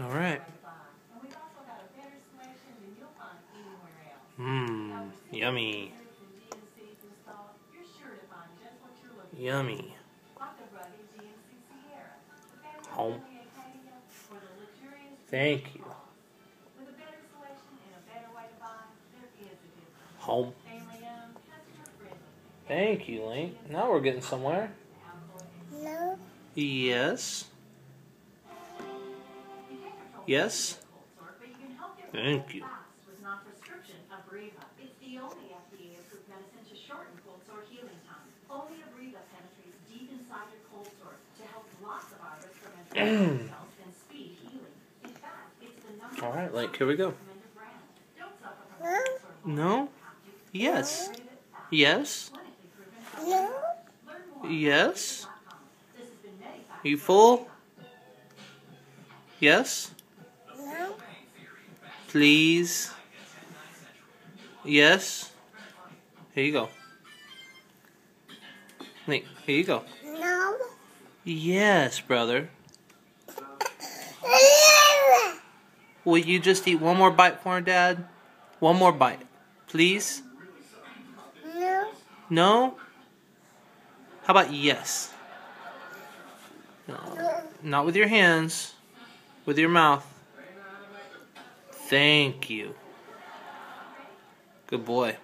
All right. Mmm, yummy. Yummy. Home. Thank you. Home. Thank you, Link. Now we're getting somewhere. No. Yes. Yes. Thank you. It's the only FDA-approved medicine to shorten cold sore healing time. Only Abreva penetrates deep inside your cold sore to help block the virus from entering your cells and speed healing. In fact, it's the number All right, Link, here we go. recommended brand. Don't suffer from cold sore. No? Yes. Yes. No. Yes. You full? Yes. Please. Yes. Here you go. Link, here you go. No. Yes, brother. Will you just eat one more bite for him, Dad? One more bite. Please? No. No? How about yes? No. Not with your hands. With your mouth. Thank you. Good boy.